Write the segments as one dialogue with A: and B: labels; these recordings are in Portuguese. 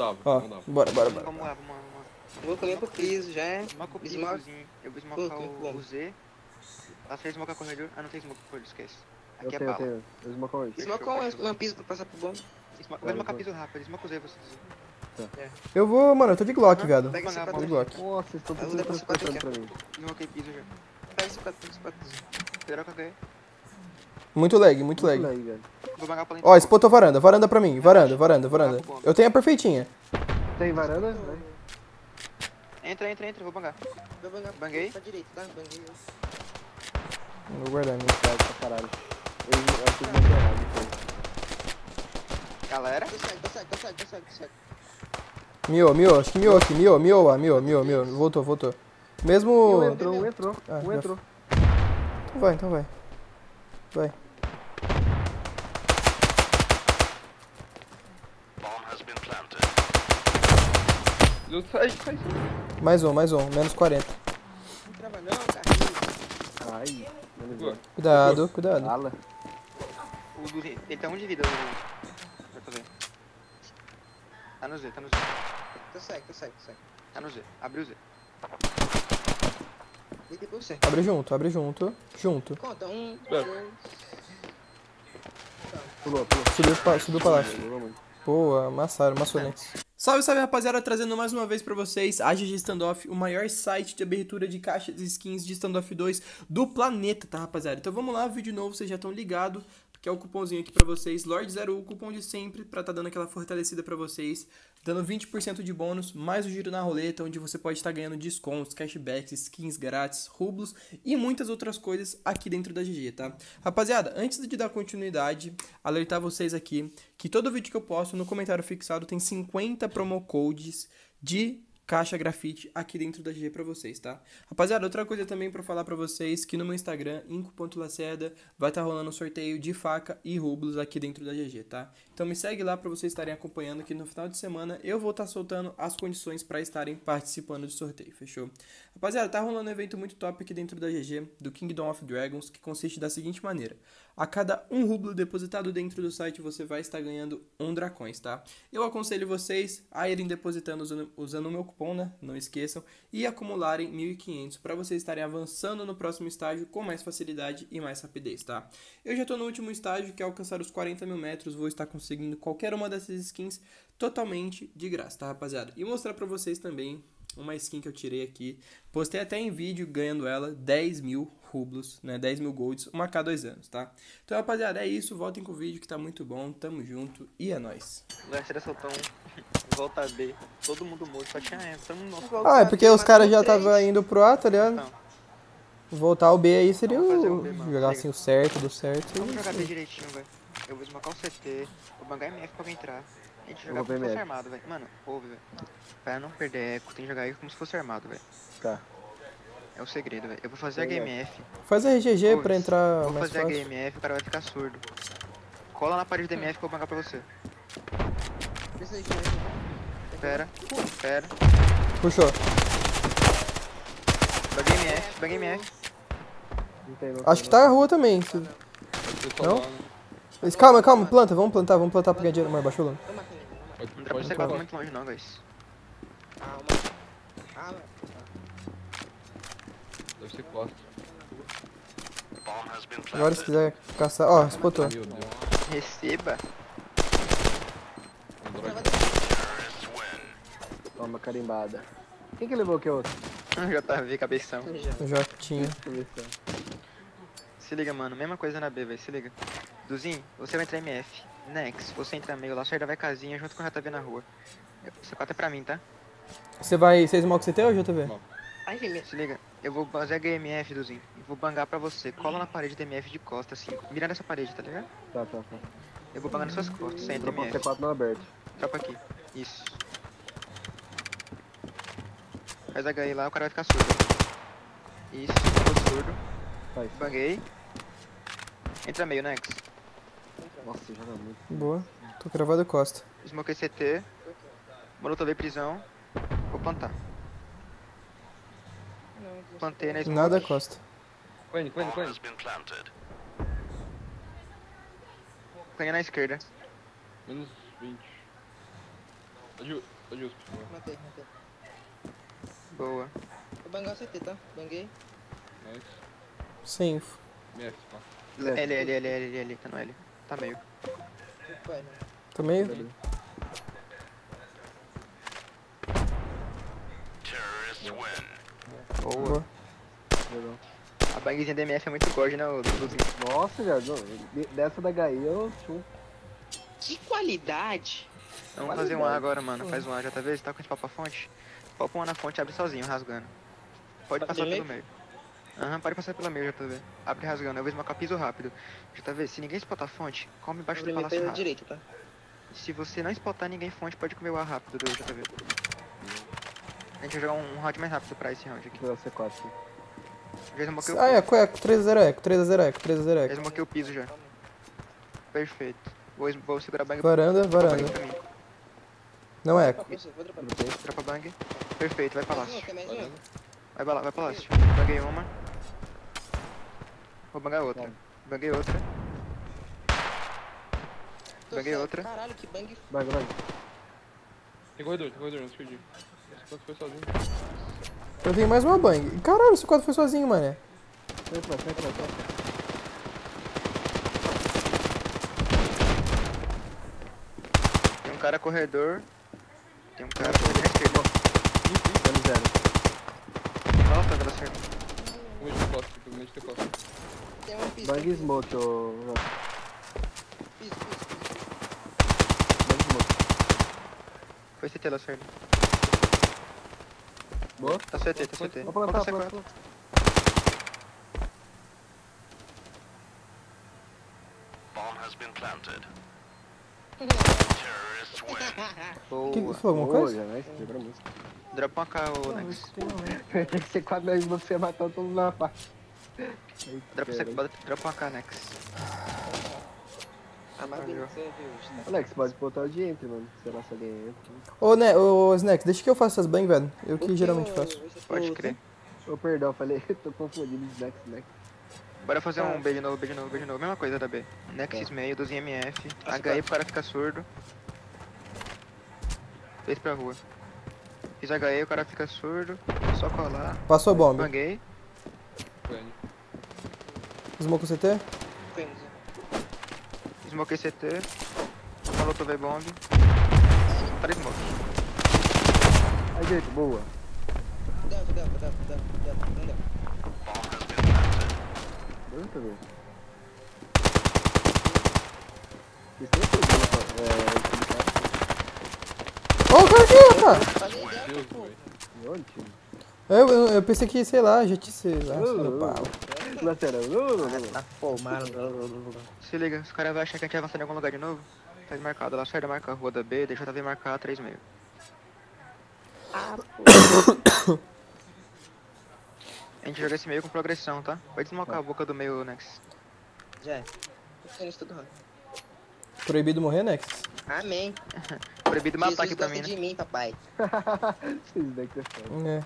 A: dava,
B: Ó,
A: não dava.
B: bora, bora, bora.
C: Vamos lá, vamos lá, vamos lá.
D: Vou comer pro piso, já é.
C: Smoke o. Eu vou smocar o, o Z. Lá você smocar corredor. Ah, não tem smoke corredor, esquece.
E: Eu
C: Aqui é
E: tenho, eu
C: bala.
E: tenho. Eu smoke hoje.
D: Smoke um, um piso pra passar pro bom.
C: Smoke- Vai smocar piso rápido, smoke o Z você.
B: Eu vou, mano, eu tô de Glock, viado.
D: Pega esse
B: Tô de Glock.
E: Nossa, vocês estão
D: Eu
E: tudo transportando pra mim.
C: Piso já.
D: Pega esse quadro, pega esse quadro.
C: Federal com HE.
B: Muito lag, muito
E: Muito
B: lag.
E: lag, velho.
C: Vou pra
B: Ó, spotou varanda, varanda pra mim. Varanda, varanda, varanda. Eu tenho a perfeitinha.
E: Tem varanda?
C: Entra, entra, entra, vou bangar.
D: Vai bangar
C: Banguei.
D: pra direita, tá? Banguei.
B: Vou guardar minha.
E: Vai pra caralho. Eu eu acho que eu vou errado.
C: Galera.
D: Tô cego, tô cego, tô cego, tô cego, tô cego.
B: Miou, miou, acho que miou aqui. Miou, miou, ah, miou, miou, miou. Voltou, voltou. Mesmo.
E: Um entrou, um entrou.
B: Ah,
E: Um entrou.
B: Então vai, então vai. Vai. Mais um, mais um. Menos 40.
D: Não trava não, carrinho.
E: Ai.
B: Cuidado, cuidado.
C: Z. Ele tá um de vida, o. Vai fazer. Tá no Z, tá no Z.
D: Cego, tô cego, tô cego.
C: Tá no Z. Abriu o Z.
D: Você.
B: Abre junto, abre junto. Junto.
D: Conta, um,
A: É.
D: dois.
E: Pulou, pulou.
B: Subiu, pra, subiu.
E: Pulou muito.
B: Boa, amassaram, amassou, né?
F: Salve, salve rapaziada, trazendo mais uma vez pra vocês a GG Standoff, o maior site de abertura de caixas e skins de Standoff 2 do planeta, tá rapaziada? Então vamos lá, vídeo novo, vocês já estão ligados, que é o cupomzinho aqui pra vocês, Lord01, o cupom de sempre, pra tá dando aquela fortalecida pra vocês, dando 20% de bônus, mais o giro na roleta, onde você pode estar ganhando descontos, cashbacks, skins grátis, rublos e muitas outras coisas aqui dentro da GG, tá? Rapaziada, antes de dar continuidade, alertar vocês aqui que todo vídeo que eu posto no comentário fixado tem 50 promo codes de caixa grafite aqui dentro da GG pra vocês, tá? Rapaziada, outra coisa também pra falar pra vocês que no meu Instagram, inco.laceda, vai estar rolando um sorteio de faca e rublos aqui dentro da GG, tá? Então me segue lá pra vocês estarem acompanhando que no final de semana eu vou estar soltando as condições pra estarem participando do sorteio, fechou? Rapaziada, tá rolando um evento muito top aqui dentro da GG, do Kingdom of Dragons, que consiste da seguinte maneira. A cada um rublo depositado dentro do site, você vai estar ganhando um dracões, tá? Eu aconselho vocês a irem depositando usando, o meu cupom, né? Não esqueçam. E acumularem 1.500 para vocês estarem avançando no próximo estágio com mais facilidade e mais rapidez, tá? Eu já tô no último estágio, que é alcançar os 40 mil metros. Vou estar conseguindo qualquer uma dessas skins totalmente de graça, tá, rapaziada? E mostrar pra vocês também uma skin que eu tirei aqui. Postei até em vídeo ganhando ela 10 mil rublos, né? 10 mil golds, uma a cada dois anos, tá? Então, rapaziada, é isso. Voltem com o vídeo que tá muito bom. Tamo junto e é nóis.
C: O Garcia soltou um. Volta B. Todo mundo morto. Só tinha essa. Tamo no nosso
B: Ah, é porque os caras já estavam indo pro A, tá ligado?
C: Então.
B: Voltar ao B aí seria o...
C: o B,
B: jogar assim o certo, do certo.
C: Vamos
B: e-
C: jogar B direitinho, velho. Eu vou desmarcar o CT. Vou bangar MF pra alguém entrar. A gente jogar como se fosse armado, velho. Mano, ouve, velho. Pra não perder eco, tem que jogar aí como se fosse armado, velho.
E: Tá.
C: É o segredo, velho. Eu vou fazer
E: Tem
C: HMF.
B: Faz a RGG
C: Putz,
B: pra entrar
C: Vou
B: mais
C: fazer
B: fácil.
C: HMF, o cara vai ficar surdo. Cola na parede do MF que eu vou bangar pra você.
D: Pensa aí, né?
C: Pera, pera.
B: Puxou.
C: Baguei MF, baguei MF.
B: Acho que tá na rua também. se-
A: tô
B: Não?
A: lá, né?
B: Mas calma, calma, planta, vamos plantar, vamos plantar pra ganhar dinheiro, amor, baixou o lano.
D: Toma aqui.
A: Pode,
C: Não dá pra você muito longe não, guys.
D: Calma. Calma.
A: Deve ser costa.
B: Agora se quiser caçar. Ó, spotou.
A: Deus.
C: Receba.
E: Toma carimbada. Quem que levou aqui outro?
C: JV, cabeção.
E: Ver se é.
C: Liga, mano. Mesma coisa na B, velho. Se liga. Duzinho, você vai entrar MF. Nex, você entra meio lá, Sarda vai casinha junto com o JV na rua. Esse 4 é pra mim, tá?
B: Você vai. Vocês mal CT ou JV?
A: Não.
C: Se liga. Eu vou fazer HMF, Duzinho. E vou bangar pra você. Cola na parede do MF de costa, assim. Mira nessa parede, tá ligado?
E: Tá, tá, tá.
C: Eu vou bangar nas suas costas. Você entra
E: Dropou o
C: MF.
E: C4 no aberto.
C: Tropa aqui. Isso. Faz HI lá, o cara vai ficar surdo. Isso, ficou surdo.
E: Faz.
C: Banguei. Entra meio, Nex.
E: Nossa, joga muito.
B: Boa. Tô cravado costa.
C: Smokei CT. Molotov prisão. Vou plantar. Plantei na smoke.
B: Nada costa.
A: Coine, coine, coine.
C: Canha na esquerda.
A: Menos 20. Ô, Ju- ô, Justo, por favor.
D: Matei, matei.
C: Boa.
D: Vou bangar o CT, tá? Banguei.
A: Nice.
F: Sim.
A: MF, pá.
C: L, L, L, L, L, tá no L. Tá meio.
D: Né?
F: Tá meio?
C: Boa.
F: Boa.
C: A bangzinha da MF é muito gorge, né, ô Duzinho?
E: Nossa, viado. Dessa da HI eu
D: Que qualidade!
C: Vamos fazer um A agora, mano. Faz um A, já tá vendo? Você tá com esse papo a fonte? Papo um A na fonte, abre sozinho, rasgando. Pode passar pelo meio. Aham, pode passar pelo meio, já tá vendo? Abre rasgando, eu vou esmocar piso rápido. Já tá vendo? Se ninguém spotar a fonte, come embaixo do palácio
D: pela
C: rápido.
D: direita, tá?
C: Se você não spotar ninguém fonte, pode comer o A rápido do JV. A gente vai jogar um, um round mais rápido pra esse round aqui.
E: que era C4. aqui.
C: Já esmoquei o
F: Ah,
C: piso.
F: eco, eco. 3x0 eco. 3x0 eco. 3x0
C: Já
F: eco.
C: esmoquei o piso já. Perfeito. Vou, vou segurar a bang
F: Varanda,
C: pra
F: varanda.
C: bang pra.
F: Não é eco.
D: Vou vou.
C: Dropa bang. Perfeito, vai
D: quer mais uma?
C: Vai pra lá, vai palácio. Banguei uma. Vou bangar outra. Banguei outra. Banguei outra.
D: Caralho, que bang.
E: Vai, vai.
A: Tem corredor, tem corredor, não se perdi. Esse quanto foi sozinho.
F: Eu tenho mais uma bang. Caralho, esse quadro foi sozinho, mané.
E: Sai atrás, sai atrás, sai atrás.
C: Tem um cara corredor. Tem um cara corredor na esquerda.
E: Dano zero.
C: Nossa, deu certo.
A: Um mês de costa, um mês de costa.
D: Tem um piso.
E: Bang smoke, ô.
D: Piso, piso, piso.
E: Bang smoke.
C: Foi CT, Lacerda.
E: Boa.
C: Tá CT, tá CT.
E: Vou
C: Vou
E: plantar,
C: passar
E: plantar.
C: quatro.
F: Que que
C: Boa.
F: foi alguma coisa?
E: música.
C: Dropa uma K, ô Nex.
E: Tem que ser quatro vezes você matar todo mundo na parte.
C: Dropa uma K, Nex.
D: Você viu?
E: Alex, pode botar o de entre, mano. Sei lá se alguém entra.
F: Ô, né, ô, Snack, deixa que eu faço essas bang, velho. Eu que geralmente faço.
C: Pode crer.
E: Ô, perdão, falei, tô confundindo snack, snack.
C: Bora fazer um B de novo, B de novo, B de novo. Mesma coisa da B. Nexus meio, 12 MF. HE pro cara ficar surdo. Fez pra rua. Fiz HE, o cara fica surdo. Só colar.
F: Passou bomba.
C: Banguei.
F: Smoke CT?
C: Smokei CT. Molotov bomb. Para smoke.
E: Aí, direito, boa.
D: Delta, delta, delta, delta, delta, não delta.
E: Deixa eu ver. Isso nem foi boa, pô. É,
F: Ô, o cara
A: Meu Deus, velho.
F: Eu, eu, eu pensei que, sei lá, já te sei lá, sei lá, pau.
E: Lateral.
D: Tá pô, mano.
C: Se liga, os caras vão achar que a gente vai avançar em algum lugar de novo. Tá marcado lá, sai da marca a rua da B, deixa eu ver marcar 3,5. A gente joga esse meio com progressão, tá? Pode desmocar a boca do meio, Nex.
D: Já é.
F: Proibido morrer, Nexus.
D: Amém.
C: Proibido matar
D: Jesus
C: aqui pra mim, né?
D: de mim, papai.
E: É foda.
F: É.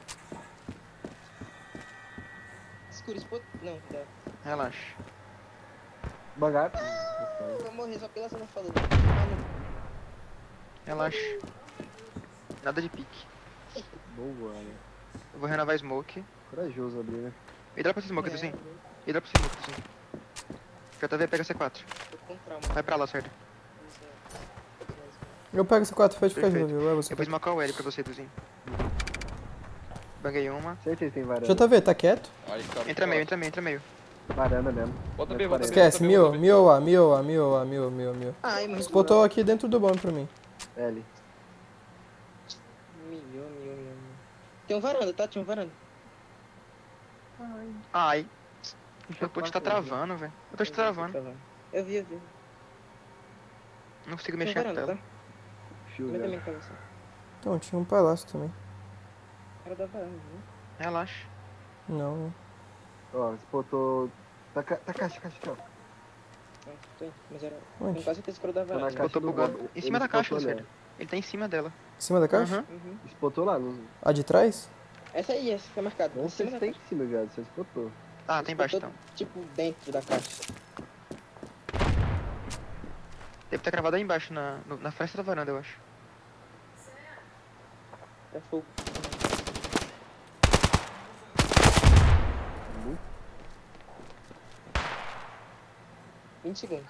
D: Escuro, spot. Não, delta.
C: Relaxa.
E: Bangar.
D: Eu vou morrer só pela cena falando.
C: Relaxa. Nada de pique.
E: Boa, né?
C: Eu vou renovar smoke.
E: Corajoso abrir, né?
C: E dropa esse smoke,
D: É,
C: Duzinho. E dropa esse smoke, Duzinho. JV, pega C4.
D: Tô com trauma.
C: Vai pra lá, certo?
F: Eu pego esse 4 fecha
C: Perfeito.
F: resolvido. Vai você.
C: Eu vou smocar o L pra você, Duzinho. Banguei uma.
E: Certeza que tem varanda.
F: JV, tá quieto?
A: Aí, cara.
C: Entra meio, entra meio, entra meio.
E: Varanda mesmo.
A: Bota B, bota B.
F: Esquece, mil, mil A, mil A, mil A, mil, mil, mil.
D: Ai, mas.
F: Spotou aqui dentro do bomb pra mim.
E: L.
D: Milhão, milhão, milhão. Tem um varanda, tá? Tinha um varanda.
C: Ai. Meu pote tá travando, velho. Eu tô te travando.
D: Eu vi, eu vi.
C: Não consigo mexer na tela.
D: tá?
F: Então, tinha um palácio também.
D: Cara da viu?
C: Relaxa.
F: Não.
E: Ó, spotou. Tá, ca- tá caixa, caixa aqui, ó.
D: Não, tô indo, mas era.
F: Onde?
D: Tenho quase certeza que era da
E: Tá
D: varanda.
E: caixa
C: Botou
E: do
C: bugado. Em cima da caixa, Luciano. Ele tá em cima dela.
F: Em cima da caixa?
D: Uhum.
E: Spotou lá. Não,
F: A de trás?
D: Essa aí, essa que é marcada.
E: não sei se tem em cima, viado. Você spotou.
C: Ah, tá embaixo
D: Botou,
C: então.
D: Tipo, dentro da caixa.
C: Deve estar gravado aí embaixo, na, no- na fresta da varanda, eu acho.
D: É fogo. 20 segundos.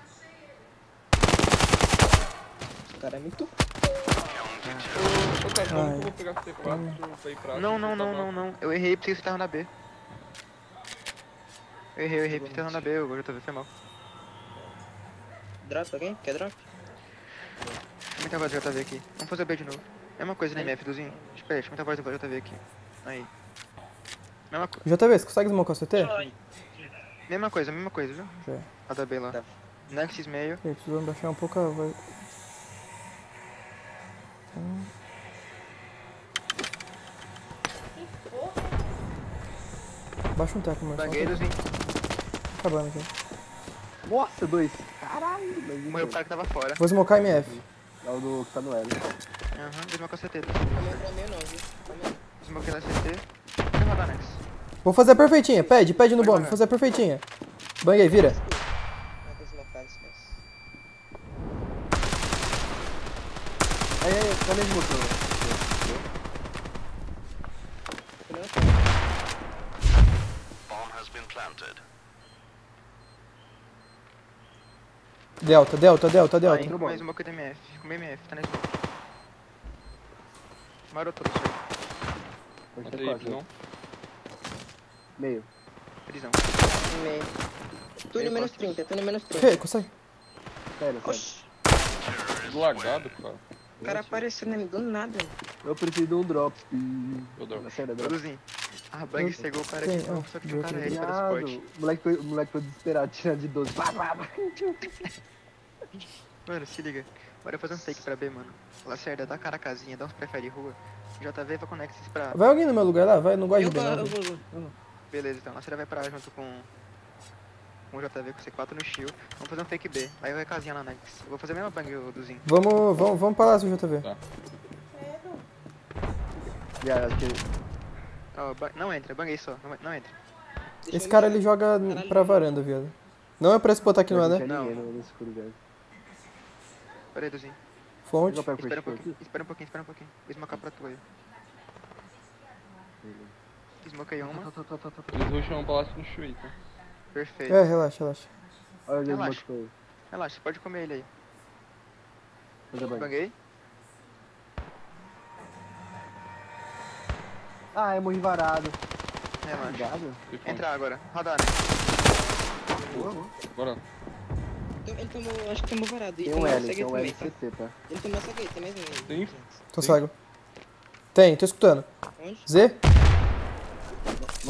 D: Esse cara é muito.
F: Ai.
A: não vou pegar C4 pra ir pra
C: Não, não, não, não, não. Eu errei porque você tava na B. Eu errei, eu errei porque você tava na B, o JV foi mal.
D: Drop alguém? Quer drop?
C: Muita voz do JV aqui. Vamos fazer o B de novo. Mesma coisa na MF, Duzinho. Espera muita voz do JV aqui. Aí. Mesma, co
F: JV, você consegue smocar o CT?
C: Mesma coisa, mesma coisa, viu?
F: Já.
C: A da B lá.
D: Tá.
C: Nexus meio.
F: Ok, precisamos baixar um pouco a voz. Baixa um teco,
C: Banguei,
F: teco.
C: Duzinho.
F: Acabando aqui.
E: Nossa, dois. Caralho. mas
C: Morreu o cara que tava fora.
F: Vou smocar MF.
E: É o do que tá no L.
C: Aham, desmocou CT.
D: Também pra mim não, viu? Também.
C: Desmoquei na CT. Vai rodar Nex.
F: Vou fazer a perfeitinha. Pede, pede no bomb. Vou fazer a perfeitinha. Banguei, vira.
D: Não.
E: Aí, aí, cadê esse motor?
D: Não.
F: Delta, delta, delta, delta.
C: Aí, mais uma coisa MF. Com MF, tá na smoke. Marotou, senhor.
E: Pode ter
A: aí,
E: quatro.
A: prisão.
E: Meio.
C: Prisão.
D: No meio. Túnel menos 30, túnel menos 30.
F: Fê, consegue?
E: Sério, sério.
D: Oxi,
A: lagado, cara.
D: o cara apareceu nem do nada.
E: Eu preciso de um drop.
A: Eu dou.
E: Sério, drop.
C: Produzim. A bang cegou o cara de novo,
F: ó,
C: só que tinha um cara aí para
E: Viado,
C: suporte.
E: o moleque, foi, o moleque foi desesperado, tirando de 12. Pá, pá, pá.
C: Mano, se liga. Bora fazer um fake pra B, mano. Lacerda, dá cara a casinha, dá uns prefere rua. JV vai com Nexus pra.
F: Vai alguém no meu lugar lá? Vai, não gosto
D: Eu
F: de B,
D: eu vou, eu vou.
C: Beleza, então. Lacerda vai pra A junto com. Com o JV com C4 no shield. Vamos fazer um fake B. Aí vai casinha lá na Nex. Eu vou fazer a mesma bang, o Duzinho.
F: Vamos, vamos, vamos pra lá, seu JV.
E: Viado, acho que
C: ba- não entra, banguei só. Não, não entra.
D: Deixa
F: Esse cara ele joga
D: Caralho.
F: pra varanda, viado. Não é pra esse botar aqui, não é,
E: não
F: né?
C: Não. Pera aí, Duzinho.
F: Fonte.
C: Espera um pouquinho, espera um pouquinho, espera um pouquinho. Vou smocar pra tu aí. Smokei uma.
E: Tá, tá, tá, tá, tá.
A: Eles rusham um palácio no Shui, tá?
C: Perfeito.
F: É, relaxa, relaxa.
E: Olha o
C: Relaxa.
E: foi.
C: Relaxa, pode comer ele aí.
E: Fazer banho.
C: Banguei.
E: Ah, é morri varado.
C: Relaxa.
E: Obrigado.
A: Foi fonte.
C: Entra agora. Rodar, né?
A: Bora.
D: Então, Ele tomou, acho que tomou varado. E
E: Tem um L, tem um L
D: tá?
E: CT, tá?
D: Ele tomou essa aqui, tem mais um aí.
A: Sim.
F: Tô cego. Tem, tô escutando.
D: Onde?
F: Z?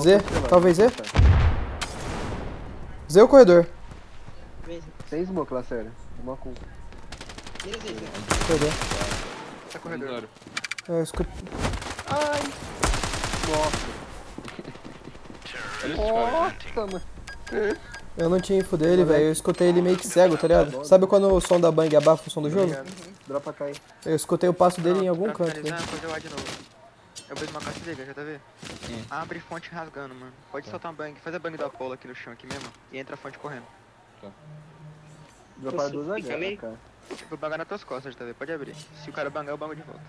F: Z? Talvez Z? Z o corredor.
E: Sem smoke lá, sério. Uma com.
D: Mira aí, Zé.
F: Corredor.
C: Tá corredor.
F: É, Eu escuto.
A: Olha esse cara.
E: Nossa, mano.
F: Eu não tinha info dele, velho. Eu escutei ele meio que cego, tá ligado? Sabe quando o som da bang abafa o som do jogo?
E: Dropa cair.
F: Eu escutei o passo dele em algum canto,
C: finalizar, Eu vou desmarcar, se liga, já tá vendo?
A: Hum.
C: Abre fonte rasgando, mano. Pode soltar um bang, faz a bang do Apollo aqui no chão aqui mesmo. E entra a fonte correndo.
E: Dropar
D: Você
E: duas
D: meio-
E: cara.
C: Eu vou bangar nas tuas costas, tá vendo? Pode abrir. Se o cara bangar, eu bango de volta.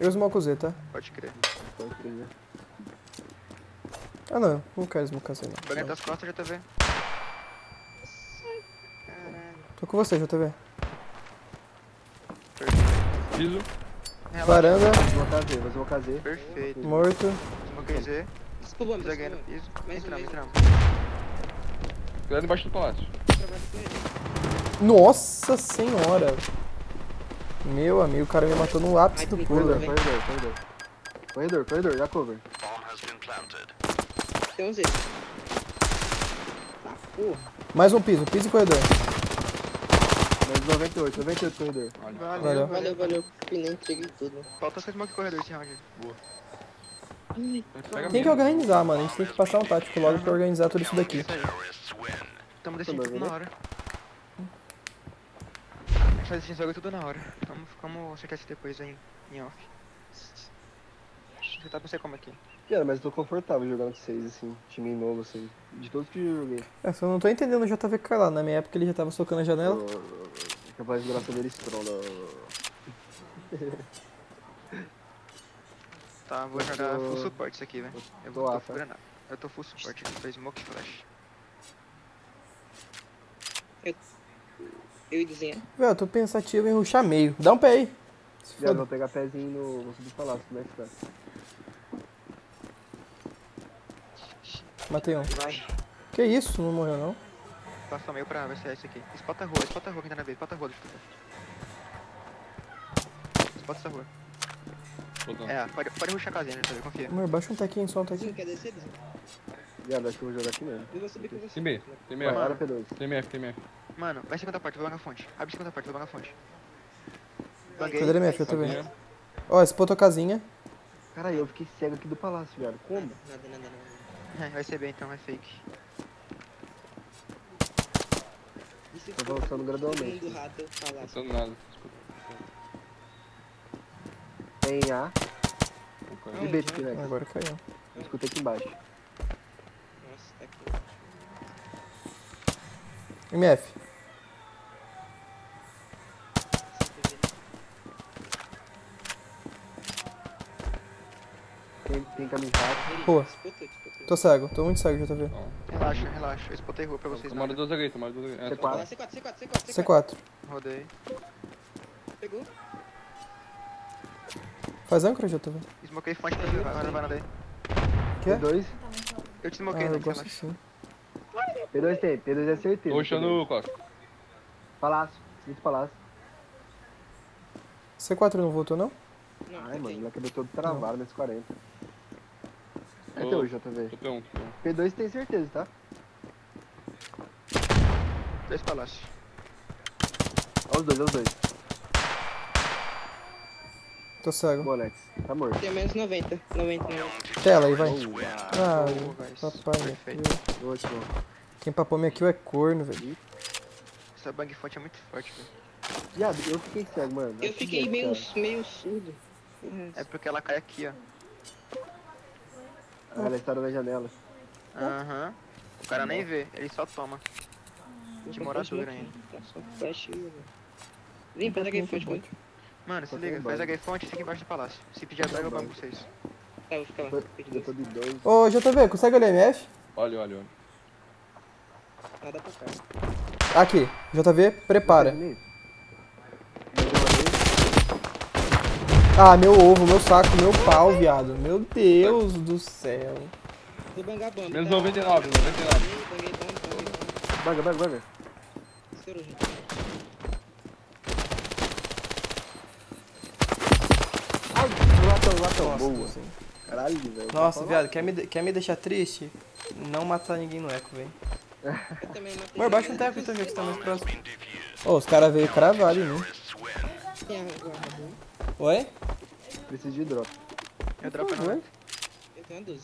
F: Eu smoke o Z, tá?
C: Pode crer.
E: Pode crer.
F: Ah, não. Não quero smocar Z,
C: Bangar
F: não.
C: nas tuas costas, já tá vendo?
F: Tô com você, JV.
A: Piso.
C: Relaxa.
F: Varanda,
E: Vou smocar Z, vou smocar Z.
C: Perfeito.
F: morto.
C: Smoquei Z. Zaguei no piso.
D: Um,
C: Entramos,
D: mais
C: entramos.
A: Cuidado embaixo do palácio.
F: Nossa senhora. Meu amigo, o cara me matou no ápice do pulo.
E: Corredor, corredor, corredor. Corredor, corredor, dá cover.
D: Tem um Z. Ah, porra.
F: Mais um piso, piso e corredor.
E: Mais 98, 98 corredor.
C: Valeu,
F: Valeu.
C: valeu.
D: Valeu, valeu. Pinei, entreguei tudo.
C: Falta só smoke corredor esse round.
A: Pega
F: Tem que organizar, mano. A gente tem que passar um tático logo pra organizar tudo isso daqui.
C: Tamo decidindo tudo
E: Tá
C: na hora. A gente faz esse jogo tudo na hora. Vamos, vamos acertar isso depois aí, em off. Você tá com você como aqui?
E: Cara, mas eu tô confortável jogando com vocês, assim. Time novo, assim. De todos que eu joguei.
F: É, só não tô entendendo o JVK lá. Na minha época ele já tava socando a janela.
E: Tô- Capaz de graça dele estronda.
C: Tá, vou jogar full suporte isso aqui, velho. Eu vou
E: tô
C: tô granada. Eu tô full suporte aqui, foi smoke flash.
D: Eu e Duzinha.
F: Velho, eu tô pensativo em ruxar meio. Dá um pé aí. Se foda.
E: vou pegar pezinho no. Vou subir do palácio, como é que tá?
F: Matei um.
C: Vai.
F: Que isso? Não morreu não?
C: Passa meio pra ver se é esse aqui. Spota a rua, spota a rua quem tá na B, spota a rua, deixa eu ver. Spota essa rua. É, pode, pode rushar a casinha, né, confia.
F: Amor, baixa um tequinho só um tequinho.
D: quer descer, Duzinho?
E: Viado, acho que eu vou jogar aqui mesmo.
D: Eu vou subir com você.
A: Tem B, tem MF,
E: era P2.
A: tem MF, tem MF.
C: Mano, vai segunda porta, vou bangar a fonte. Abre segunda porta, vou bangar a fonte. Banguei.
F: Cadê MF? Eu tô vendo. Ó, esse a casinha.
E: Caralho, eu fiquei cego aqui do palácio, viado. Como?
D: Nada, nada, nada.
C: É, vai ser bem então, é fake.
E: Tô
D: todo
E: gradualmente.
D: rato, falar.
A: Tô nada.
E: Tem A e B aqui, né?
F: Agora caiu.
E: Eu escutei aqui embaixo.
D: Nossa, tá aqui.
F: MF.
E: Tem, caminho rápido.
F: Rua. Tô cego. Tô muito cego, JV.
C: Relaxa, relaxa. Eu spotei rua pra vocês.
A: Tomara
C: Nada.
A: duas zaguei, tomara duas. É,
E: C4.
D: Ah, C4, C4, C4, C4.
F: C4.
C: Rodei.
D: Pegou?
F: Faz âncora, JV.
C: Smokei fonte pra levar, vai levar nada aí.
F: Quê?
E: P2.
C: Eu te
F: Ah,
C: smokei,
F: eu
C: né?
F: gosto assim.
E: P2 tem, P2 é certeza.
A: Tô rushando o Costa.
E: Palácio, muito palácio.
F: C4 não voltou, não?
D: Não,
E: Ai,
D: tá
E: mano,
D: aqui.
E: ele acabou todo travado nesse 40. É teu, JV.
A: Tô P1, tô P1.
E: P2 tem certeza, tá?
C: Dois palácios.
E: Olha os dois, olha os dois.
F: Tô cego.
E: Boa, Alex. Tá morto.
D: Tem menos 90. 90, 90.
F: Tela aí, vai.
E: Boa.
F: Ah,
C: guys.
F: papai, meu
C: Perfeito.
F: kill.
E: Ótimo.
F: Quem papou minha kill é corno, velho.
C: Essa bang fonte é muito forte, velho.
E: Viado, eu fiquei cego, mano.
D: Eu
E: Aqui
D: fiquei
E: dentro,
D: meio,
E: cara.
D: meio surdo.
C: É porque ela cai aqui, ó.
E: Ah, ela está na janela.
C: Aham. O cara nem vê, ele só toma. De moradura ainda.
D: Tá só flash. Vem, pega aqui, fonte, fonte.
C: Mano, se liga, faz a fonte e fica embaixo do palácio. Se pedir atrás, eu bango vocês.
D: Tá, vou ficar lá.
E: Eu.
F: Ô, JV, consegue olhar MF?
A: Olha, olha, olha.
D: Nada pra cá.
F: Aqui. JV, prepara.
E: Mais uma vez.
F: Ah, meu ovo, meu saco, meu pau, viado. Meu Deus do céu.
A: Menos
D: tá?
A: 99, 99.
D: Banguei, banguei bomba, banguei bomba.
E: Baga, baga, baga.
D: Gente.
E: Latão, latão.
F: Nossa,
E: Boa.
F: sim.
E: Caralho, velho.
F: Nossa, viado, quer me, quer me deixar triste? Não matar ninguém no eco, velho. Amor, baixa um teco então, já que você tá mais próximo. Ô, os caras veio cravado em
D: Tem a.
F: Oi?
E: Preciso de drop.
C: Eu dropo não.
D: Eu tenho uma 12.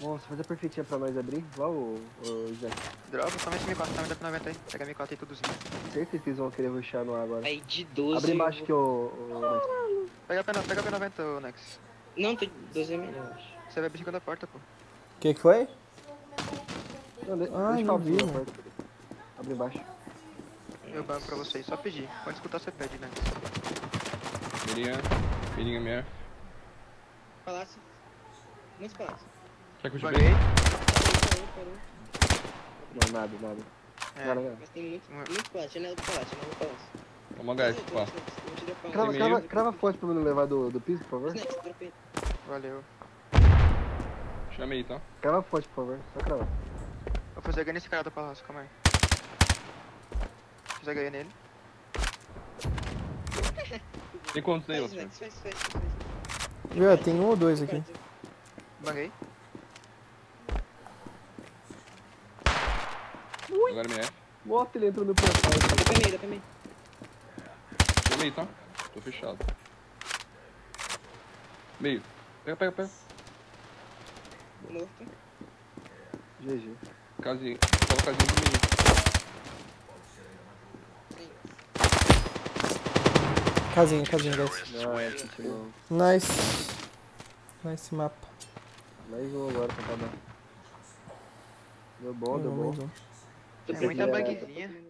E: Nossa, faz a perfeitinha pra nós abrir. Lá o, o Zé.
C: Dropa, toma esse M4, tá me dando 90 aí. Pega M4 aí, tudozinho.
E: Certeza que eles vão querer rushar no ar agora.
D: Aí de 12.
E: Abre
D: eu
E: embaixo
D: vou-
E: que o.
C: Pega a P90, pega a P90, ô Nex.
D: Não, de 12 é melhor, eu acho.
C: Você vai abrir segunda porta, pô.
F: Que que foi?
E: Não, de,
F: Ai,
E: deixa eu abrir porta. Abre embaixo.
C: Eu banco pra vocês, só pedir. Pode escutar, você pede, Nex.
A: Mirinha, mirinha MF.
D: Palácio. Muitos palácios.
A: Quer que eu te
C: Banguei.
D: Parou, parou, parou.
E: Não, nada, nada.
C: É.
D: Mas tem muito, muito palácio. Janela do palácio, janela do palácio.
A: Toma gás, pá.
E: Crava, crava, crava forte pra mim não levar do, do piso, por favor.
C: Valeu.
A: Chamei, tá?
E: Crava forte, por favor. Só crava.
C: Vou fazer ganho nesse cara do palácio, calma aí. A ganho nele.
A: Tem quantos aí,
D: faz, faz, faz. faz.
F: Viu? Tem um ou dois aqui.
C: Banguei.
A: Agora MF.
E: Bota ele entrou no portal.
D: Dá pra mim, dá pra mim.
A: Chamei, tá? Tô fechado. Meio. Pega, pega, pega.
D: Morto.
E: GG.
A: Casinha. Tava casinha de menino.
F: Casinha, casinha, guys.
E: Nice, continuou.
F: Nice. Nice mapa.
E: Mais um agora pra acabar. Deu bom, deu
F: Vamos,
E: bom.
D: Tô
C: É muita
E: É.
C: bugzinha.